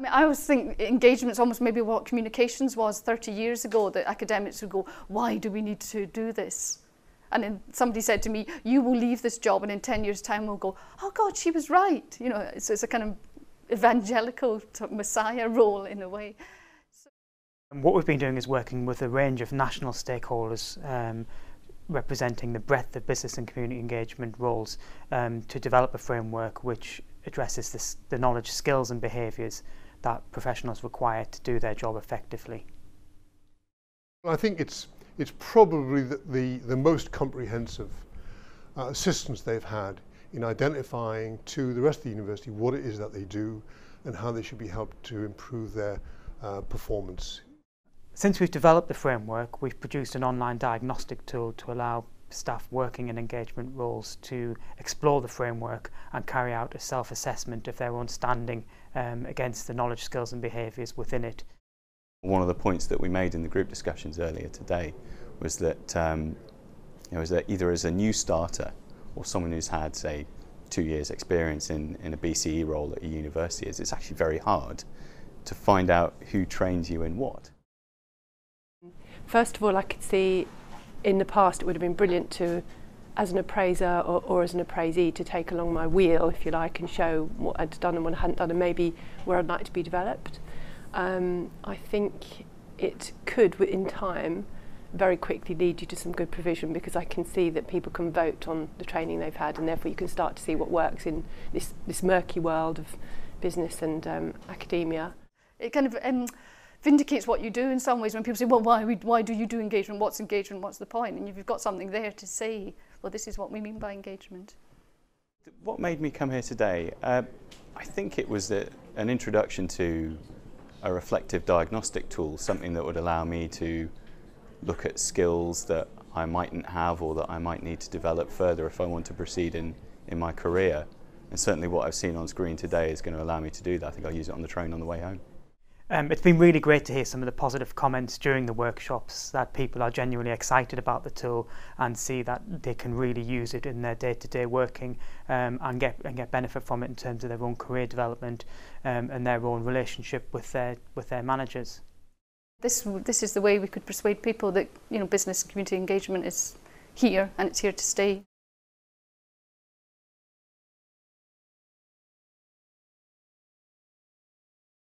I mean, I always think engagement's almost maybe what communications was 30 years ago, that academics would go, why do we need to do this? And then somebody said to me, you will leave this job and in 10 years' time we'll go, oh God, she was right. You know, it's, it's a kind of evangelical messiah role in a way. And what we've been doing is working with a range of national stakeholders um, representing the breadth of business and community engagement roles um, to develop a framework which addresses this, the knowledge, skills and behaviours that professionals require to do their job effectively? I think it's, it's probably the, the, the most comprehensive uh, assistance they've had in identifying to the rest of the university what it is that they do and how they should be helped to improve their uh, performance. Since we've developed the framework, we've produced an online diagnostic tool to allow staff working in engagement roles to explore the framework and carry out a self-assessment of their own standing um, against the knowledge, skills and behaviours within it. One of the points that we made in the group discussions earlier today was that, um, you know, is that either as a new starter or someone who's had, say, two years experience in, in a BCE role at a university is it's actually very hard to find out who trains you in what. First of all, I could see in the past it would have been brilliant to as an appraiser or, or as an appraisee to take along my wheel, if you like, and show what I'd done and what I hadn't done and maybe where I'd like to be developed. Um, I think it could, in time, very quickly lead you to some good provision because I can see that people can vote on the training they've had and therefore you can start to see what works in this, this murky world of business and um, academia. It kind of um, vindicates what you do in some ways when people say, well, why, why do you do engagement? What's engagement? What's the point? And if you've got something there to say, well, this is what we mean by engagement. What made me come here today? Uh, I think it was a, an introduction to a reflective diagnostic tool, something that would allow me to look at skills that I mightn't have or that I might need to develop further if I want to proceed in, in my career. And certainly what I've seen on screen today is going to allow me to do that. I think I'll use it on the train on the way home. Um, it's been really great to hear some of the positive comments during the workshops that people are genuinely excited about the tool and see that they can really use it in their day-to-day -day working um, and get and get benefit from it in terms of their own career development um, and their own relationship with their with their managers. This this is the way we could persuade people that you know business community engagement is here and it's here to stay.